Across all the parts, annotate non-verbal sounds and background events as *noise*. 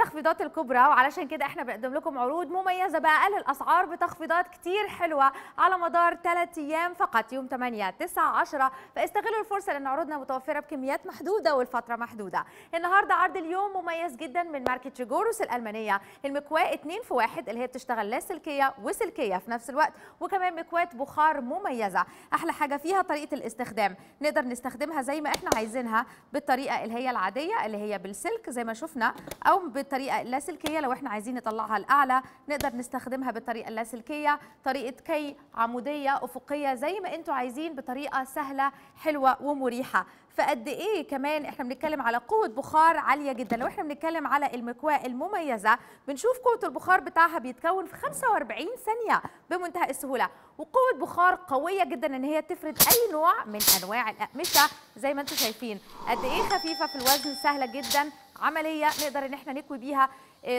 التخفيضات الكبرى وعلشان كده إحنا بنقدم لكم عروض مميزة باقل الأسعار بتخفيضات كتير حلوة على مدار 3 أيام فقط يوم 8 9 10 فاستغلوا الفرصة لأن عروضنا متوفرة بكميات محدودة والفترة محدودة. النهارده عرض اليوم مميز جدا من ماركة ريجوروس الألمانية. المكواة 2 في 1 اللي هي بتشتغل لاسلكيه وسلكية في نفس الوقت وكمان مكواة بخار مميزة. أحلى حاجة فيها طريقة الاستخدام. نقدر نستخدمها زي ما إحنا عايزينها بالطريقة اللي هي العادية اللي هي بالسلك زي ما شفنا أو بالطريقة اللاسلكية لو إحنا عايزين نطلعها لاعلى نقدر نستخدمها بالطريقة اللاسلكية. طريقة كي عمودية أفقية زي ما أنتم عايزين بطريقة سهلة حلوة ومريحة. فقد إيه كمان إحنا بنتكلم على قوة بخار عالية جدا. لو إحنا بنتكلم على المكواة المميزة بنشوف قوة البخار بتاعها بيتكون في 45 ثانية بمنتهى السهولة. وقوة بخار قوية جدا إن هي تفرد أي نوع من أنواع الأقمشة. زي ما أنتم شايفين قد إيه خفيفة في الوزن سهلة جدا. عملية نقدر إن إحنا نكوي بيها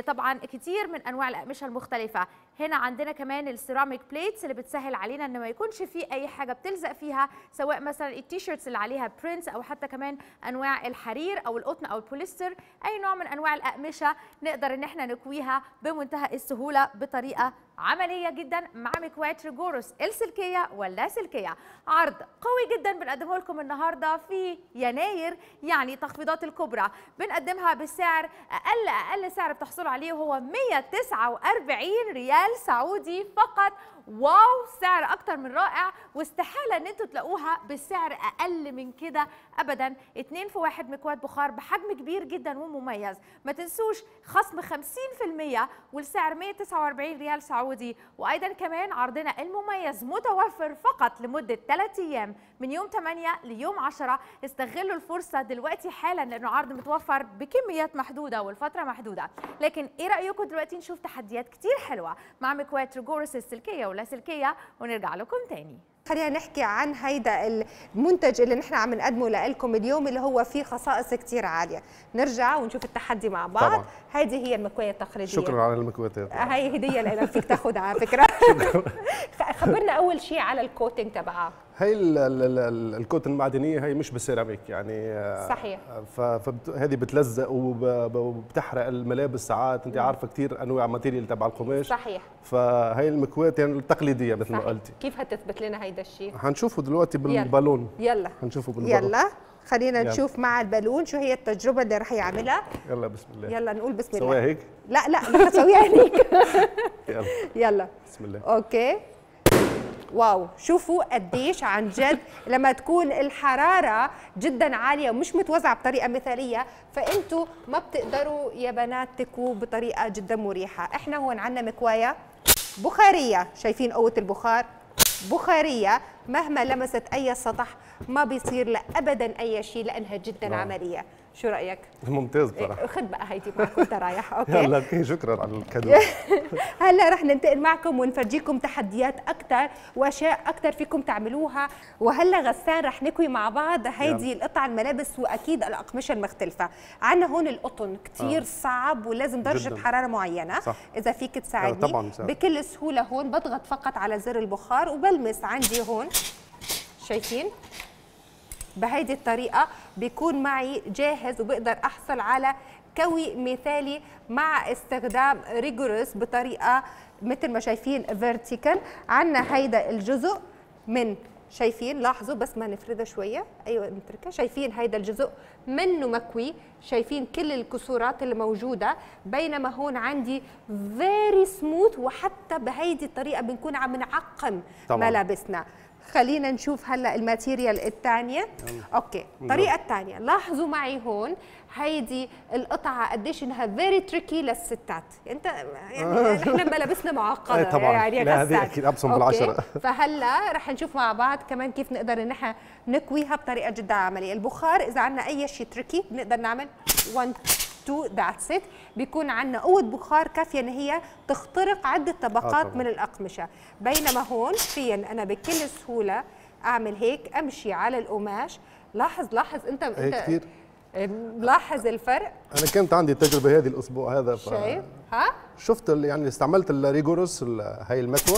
طبعا كتير من أنواع الأقمشة المختلفة. هنا عندنا كمان السيراميك plates اللي بتسهل علينا إن ما يكونش في أي حاجة بتلزق فيها سواء مثلا ال T-shirts اللي عليها prints أو حتى كمان أنواع الحرير أو القطن أو البوليستر أي نوع من أنواع الأقمشة نقدر إن إحنا نكويها بمنتهى السهولة بطريقة عملية جدا مع مكواة ريجوروس السلكية واللاسلكيه عرض قوي جدا بنقدمه لكم النهارده في يناير يعني تخفيضات الكبرى. بنقدمها بسعر أقل أقل سعر بتحصلوا عليه وهو 149 ريال سعودي فقط. واو سعر أكتر من رائع. واستحالة إن أنتوا تلاقوها بسعر أقل من كده ابدا. اتنين في واحد مكواة بخار بحجم كبير جدا ومميز. ما تنسوش خصم 50% والسعر 149 ريال سعودي. وأيضا كمان عرضنا المميز متوفر فقط لمدة 3 أيام من يوم 8 ليوم 10 استغلوا الفرصة دلوقتي حالا لأنه عرض متوفر بكميات محدودة والفترة محدودة. لكن إيه رأيكم دلوقتي؟ نشوف تحديات كتير حلوة مع مكواة ريجورس السلكية واللاسلكيه ونرجع لكم تاني. خلينا نحكي عن هيدا المنتج اللي نحن عم نقدمه لكم اليوم اللي هو فيه خصائص كتير عالية. نرجع ونشوف التحدي مع بعض. طبعا. هيدي هي المكوية التقليدية. شكرا على المكواتات هاي هدية لك فيك تاخذها على فكرة. *laughs* *laughs* خبرنا أول شيء على ال coating تبعها هي ال- ال- ال- ال- ال coat المعدنية هي مش بالسيراميك يعني آه، صحيح. فهذه بتلزق وب- وبتحرق الملابس ساعات انت عارفة كثير أنواع material تبع القماش. صحيح. فهي المكوات يعني التقليدية مثل ما قلتي. كيف هتثبت لنا هيدا الشيء؟ حنشوفه دلوقتي بالبالون. يلا. حنشوفه بالبالون. يلا. خلينا يلا. نشوف مع البالون شو هي التجربة اللي رح يعملها. يلا بسم الله. يلا نقول بسم الله. سويها هيك؟ لا لا ما تسويها هيك. *laughs* يلا. يلا. بسم الله. okay. wow شوفوا قديش عن جد لما تكون الحرارة جدا عالية ومش متوزعة بطريقة مثالية فأنتوا ما بتقدروا يا بنات تكوا بطريقة جدا مريحة. إحنا هون عندنا مكوايه بخارية. شايفين قوة البخار؟ بخارية. مهما لمست أي سطح ما بيصير لا ابدا أي شيء لأنها جدا نعم. عملية. شو رأيك؟ ممتاز بصراحة. خد بقى هيدي معك وانت رايح *laughs* okay؟ يلا okay شكرا على ال cadeau. *laughs* هلأ رح ننتقل معكم ونفرجيكم تحديات أكثر وأشياء أكثر فيكم تعملوها. وهلأ غسان رح نكوي مع بعض هيدي القطع الملابس وأكيد الأقمشة المختلفة. عندنا هون القطن كثير آه. صعب ولازم درجة جداً. حرارة معينة. صح. إذا فيك تساعدني طبعاً. بكل سهولة هون بضغط فقط على زر البخار وبلمس عندي هون. شايفين؟ بهيدي الطريقة بيكون معي جاهز وبقدر أحصل على كوي مثالي مع استخدام ريجورس بطريقة مثل ما شايفين vertical عنا هيدا الجزء من شايفين لاحظوا بس ما نفردها شوية. أيوة نتركها شايفين هيدا الجزء منه مكوي. شايفين كل الكسورات اللي موجودة. بينما هون عندي very smooth وحتى بهيدي الطريقة بنكون عم نعقم طبعاً. ملابسنا. خلينا نشوف هلا ال material الثانية. okay. الطريقة الثانية. لاحظوا معي هون هيدي القطعة قديش إنها very tricky للستات. أنت يعني *laughs* إحنا ملابسنا معقدة إيه طبعاً. يعني لا، هذه أبصم okay. بالعشرة. *laughs* فهلا رح نشوف مع بعض كمان كيف نقدر إن إحنا نكويها بطريقة جدا عملية. البخار إذا عندنا أي شيء tricky بنقدر نعمل 1 2 that's it بيكون عندنا قوة بخار كافية إن هي تخترق عدة طبقات طبعاً. من الأقمشة. بينما هون فيا أنا بكل سهولة أعمل هيك أمشي على القماش. لاحظ لاحظ أنت هي أنت كثير لاحظ الفرق؟ أنا كانت عندي التجربه هذه الأسبوع هذا شايف؟ ها؟ شفت يعني استعملت الريجوروس ال- هاي المكوى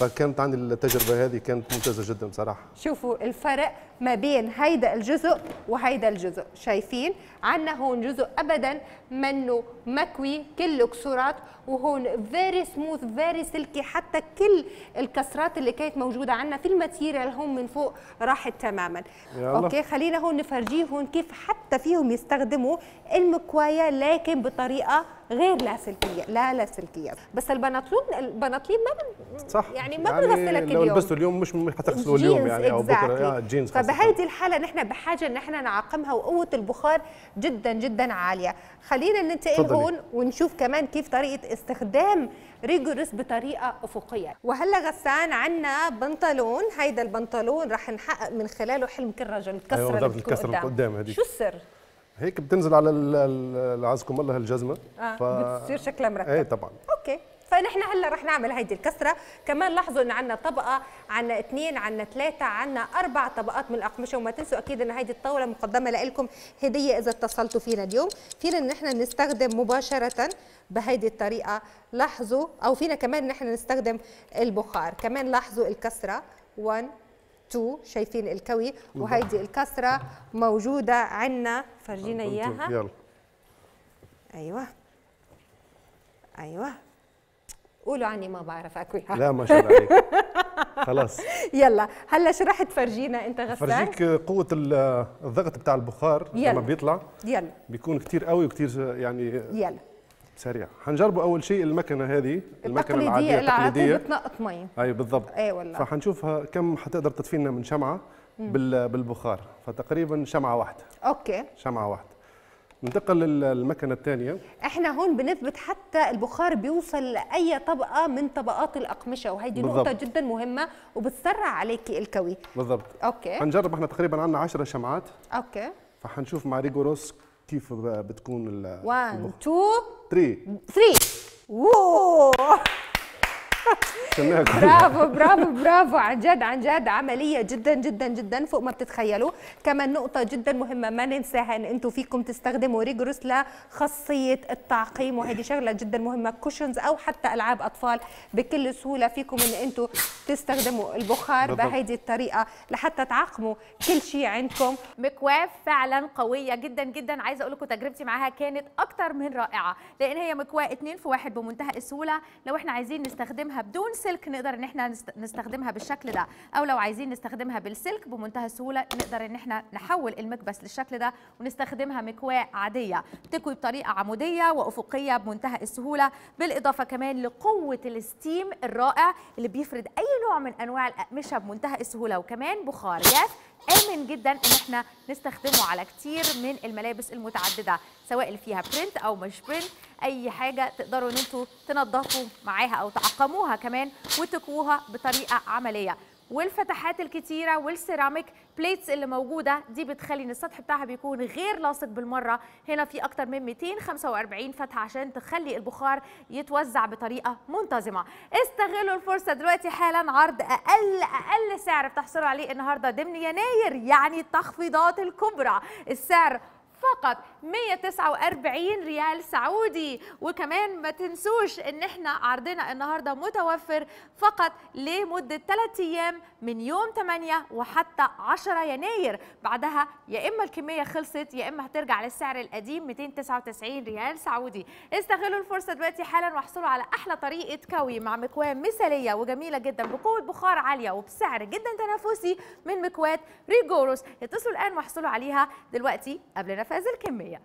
فكانت عندي التجربة هذه كانت ممتازة جدا بصراحة. شوفوا الفرق ما بين هيدا الجزء وهيدا الجزء. شايفين عنا هون جزء ابدا منه مكوي كله كسورات وهون very smooth very silky حتى كل الكسرات اللي كانت موجودة عنا في ال material هون من فوق راحت تماما. يلا. okay خلينا هون نفرجيهم كيف حتى فيهم يستخدموا المكواية لكن بطريقة غير لاسلكيه لا لاسلكيه بس البناطلون البناطلين ما بن... صح. يعني ما بنغسلها كل لو يوم. لبسته اليوم مش حتغسلوه اليوم يعني أو بكرة. exactly. يا جينز خاصة. فبهيدي الحالة نحن بحاجة إن إحنا نعقمها وقوة البخار جدا جدا عالية. خلينا ننتقل. هون ونشوف كمان كيف طريقة استخدام ريجورس بطريقة أفقية. وهلا غسان عنا بنطلون. هيدا البنطلون رح نحقق من خلاله حلم كل رجل الكسره أيوة اللي قدام. شو السر؟ هيك بتنزل على عزكم الله الجزمة. آه. بتصير شكلها مرتب. إيه طبعا. okay. فنحن هلأ رح نعمل هيدي الكسرة. كمان لاحظوا ان عندنا طبقة عندنا اثنين عندنا ثلاثة عندنا أربع طبقات من الأقمشة. وما تنسوا أكيد إن هيدي الطاولة مقدمة لكم هدية إذا اتصلتوا فينا اليوم. فينا نحن نستخدم مباشرة بهيدي الطريقة. لاحظوا أو فينا كمان نحن نستخدم البخار. كمان لاحظوا الكسرة. 1 2 شايفين الكوي وهيدي الكسرة موجودة عندنا فرجينا إياها. يلا. أيوه. أيوه. قولوا عني ما بعرف اكلها لا ما شاء الله عليك. *laughs* خلاص. يلا هلا شو رح تفرجينا أنت غسان فرجيك قوة ال- الضغط بتاع البخار يلا. لما بيطلع يلا. بيكون كتير قوي وكتير يعني يلا. سريع. حنجربوا أول شيء المكنة هذه المكنة التقليدية العادية اللي التقليدية. بتنقط مي. أي بالضبط. إيه والله. فحنشوفها كم حتقدر تطفي لنا من شمعة بال- بالبخار. فتقريبا شمعة واحدة. okay. شمعة واحدة. ننتقل للمكنة الثانية إحنا هون بنثبت حتى البخار بيوصل لاي طبقة من طبقات الأقمشة وهيدي بالضبط. نقطه جدا مهمة وبتسرع عليكي الكوي. بالضبط. okay. حنجرب إحنا تقريبا عندنا 10 شمعات. okay. فحنشوف مع ريجوروس كيف بتكون ال 1 2 3 3 ووو *laughs* برافو برافو برافو. عن جد عن جد. عملية جدا جدا جدا فوق ما بتتخيلوا. كمان نقطة جدا مهمة ما ننساها ان أنتم فيكم تستخدموا ريجروس لخاصية التعقيم. وهذه شغلة جدا مهمة. cushions أو حتى ألعاب أطفال بكل سهولة فيكم إن أنتم تستخدموا البخار. بهيدي الطريقة لحتى تعقموا كل شيء عندكم. مكواة فعلا قوية جدا جدا. عايزة أقول لكم تجربتي معاها كانت أكتر من رائعة لأن هي مكواة اتنين في واحد بمنتهى السهولة. لو إحنا عايزين نستخدمها بدون سلك نقدر إن إحنا نست- نستخدمها بالشكل ده أو لو عايزين نستخدمها بالسلك بمنتهى السهولة نقدر إن إحنا نحول المكبس للشكل ده ونستخدمها مكواة عادية بتكوي بطريقة عمودية وأفقية بمنتهى السهولة بالإضافة كمان لقوة ال steam الرائع اللي بيفرد أي نوع من أنواع الأقمشة بمنتهى السهولة وكمان بخار جاف آمن جدا إن إحنا نستخدمه على كتير من الملابس المتعددة سواء اللي فيها print أو مش print أي حاجة تقدروا إن أنتوا تنظفوا معاها أو تعقموها كمان وتكووها بطريقة عملية. والفتحات الكتيرة وال ceramic plates اللي موجودة دي بتخلي إن السطح بتاعها بيكون غير لاصق بالمرة. هنا في أكتر من 245 فتحة عشان تخلي البخار يتوزع بطريقة منتظمة. استغلوا الفرصة دلوقتي حالا عرض أقل أقل سعر. بتحصلوا عليه النهارده ضمن يناير يعني التخفيضات الكبرى. السعر فقط 149 ريال سعودي. وكمان ما تنسوش إن إحنا عرضنا النهارده متوفر فقط لمدة 3 أيام من يوم 8 وحتى 10 يناير. بعدها يا إما الكمية خلصت يا إما هترجع للسعر القديم 299 ريال سعودي. استغلوا الفرصة دلوقتي حالا واحصلوا على أحلى طريقة كوي مع مكواة مثالية وجميلة جدا بقوة بخار عالية وبسعر جدا تنافسي من مكواة ريجوروس اتصلوا الآن واحصلوا عليها دلوقتي قبل فاز الكمية.